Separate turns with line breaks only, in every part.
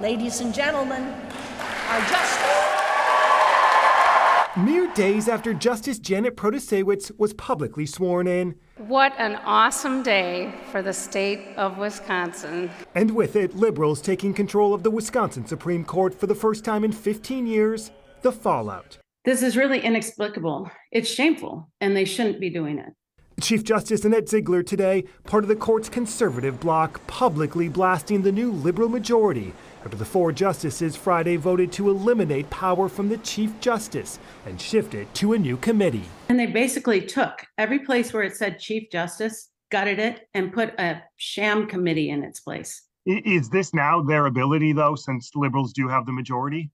Ladies and gentlemen, our justice.
Mere days after Justice Janet Protasiewicz was publicly sworn in.
What an awesome day for the state of Wisconsin.
And with it, liberals taking control of the Wisconsin Supreme Court for the first time in 15 years, the fallout.
This is really inexplicable. It's shameful, and they shouldn't be doing it.
Chief Justice Annette Ziegler today, part of the court's conservative bloc, publicly blasting the new liberal majority after the four justices Friday voted to eliminate power from the Chief Justice and shift it to a new committee.
And they basically took every place where it said Chief Justice, gutted it, and put a sham committee in its place.
Is this now their ability, though, since liberals do have the majority?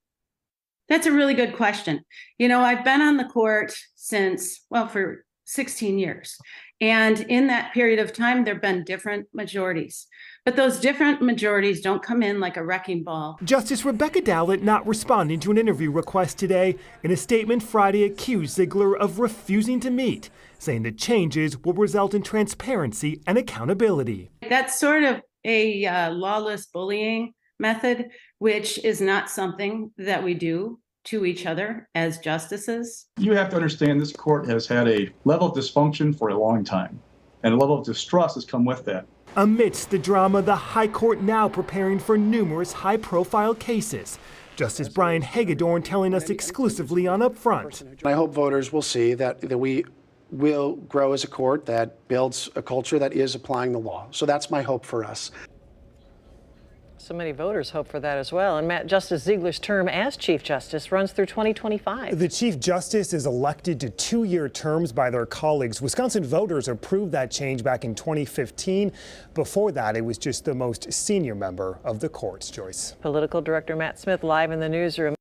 That's a really good question. You know, I've been on the court since, well, for 16 years. And in that period of time, there have been different majorities. But those different majorities don't come in like a wrecking ball.
Justice Rebecca Dallet not responding to an interview request today. In a statement Friday, accused Ziegler of refusing to meet, saying the changes will result in transparency and accountability.
That's sort of a uh, lawless bullying method, which is not something that we do to each other as justices.
You have to understand this court has had a level of dysfunction for a long time, and a level of distrust has come with that.
Amidst the drama, the High Court now preparing for numerous high profile cases. Justice Brian Hagedorn telling us exclusively on Upfront.
I hope voters will see that, that we will grow as a court that builds a culture that is applying the law. So that's my hope for us.
So many voters hope for that as well. And Matt, Justice Ziegler's term as Chief Justice runs through 2025.
The Chief Justice is elected to two year terms by their colleagues. Wisconsin voters approved that change back in 2015. Before that, it was just the most senior member of the courts, Joyce.
Political Director Matt Smith live in the newsroom.